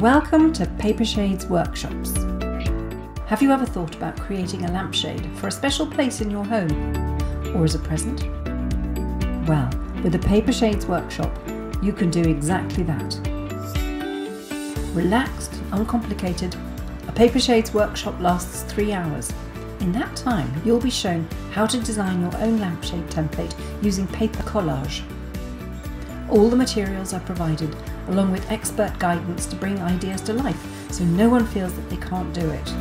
Welcome to Papershades Workshops. Have you ever thought about creating a lampshade for a special place in your home or as a present? Well, with the Papershades Workshop, you can do exactly that. Relaxed, uncomplicated, a Papershades workshop lasts three hours. In that time, you'll be shown how to design your own lampshade template using paper collage. All the materials are provided, along with expert guidance to bring ideas to life, so no one feels that they can't do it.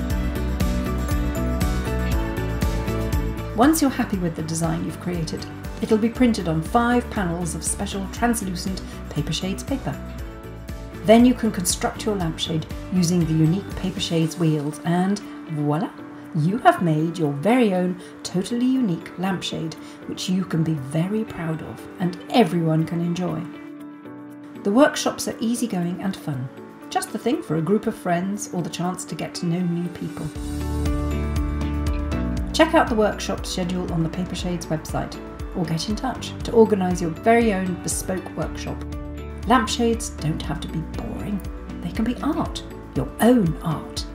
Once you're happy with the design you've created, it'll be printed on five panels of special translucent paper shades paper. Then you can construct your lampshade using the unique paper shades wheels and voila! You have made your very own totally unique lampshade, which you can be very proud of and everyone can enjoy. The workshops are easygoing and fun, just the thing for a group of friends or the chance to get to know new people. Check out the workshop schedule on the Papershades website or get in touch to organise your very own bespoke workshop. Lampshades don't have to be boring, they can be art, your own art.